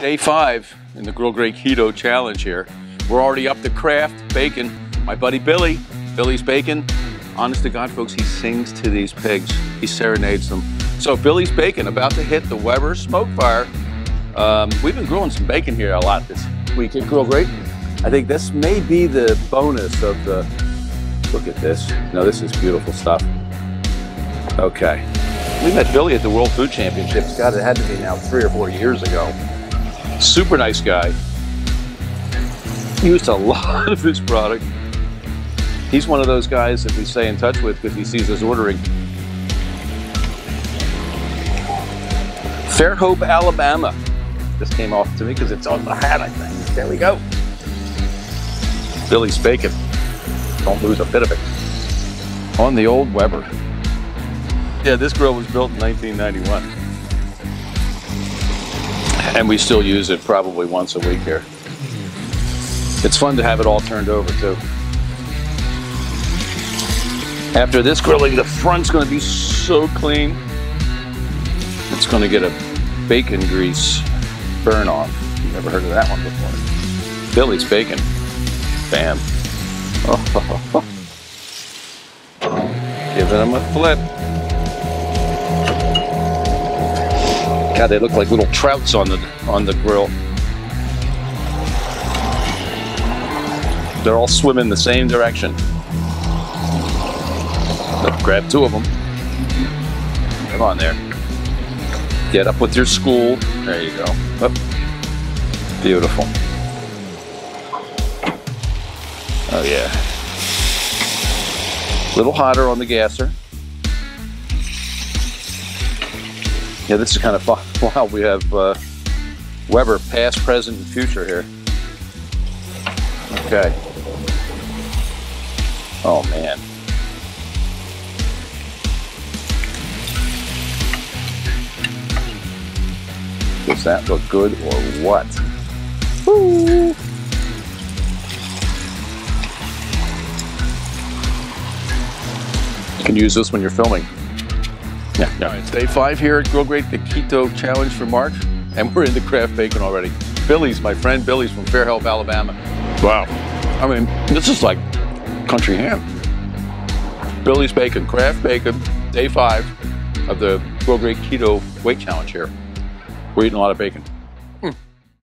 Day five in the GrillGrate Keto Challenge here. We're already up to craft bacon. My buddy Billy, Billy's Bacon. Honest to God, folks, he sings to these pigs. He serenades them. So Billy's Bacon about to hit the Weber SmokeFire. Um, we've been grilling some bacon here a lot this week at GrillGrate. I think this may be the bonus of the, look at this. No, this is beautiful stuff. Okay. We met Billy at the World Food Championships. God, it had to be now three or four years ago. Super nice guy. Used a lot of his product. He's one of those guys that we stay in touch with if he sees us ordering. Fairhope, Alabama. This came off to me because it's on the hat, I think. There we go. Billy's Bacon. Don't lose a bit of it. On the old Weber. Yeah, this grill was built in 1991. And we still use it probably once a week here. It's fun to have it all turned over too. After this grilling, the front's gonna be so clean. It's gonna get a bacon grease burn off. Never heard of that one before. Billy's bacon. Bam. Oh, Give them a flip. God, they look like little trouts on the on the grill. They're all swimming the same direction. Let's grab two of them. Come on there. Get up with your school. There you go. Up. Beautiful. Oh yeah. A little hotter on the gasser. Yeah, this is kind of. Wow, we have uh, Weber past, present, and future here. Okay. Oh man. Does that look good or what? Woo. You can use this when you're filming. Yeah, yeah. It's day five here at GrillGrate, the Keto Challenge for March, and we're in the craft bacon already. Billy's, my friend Billy's from Fairhope, Alabama. Wow. I mean, this is like country ham. Billy's Bacon, craft bacon, day five of the GrillGrate Keto Weight Challenge here. We're eating a lot of bacon.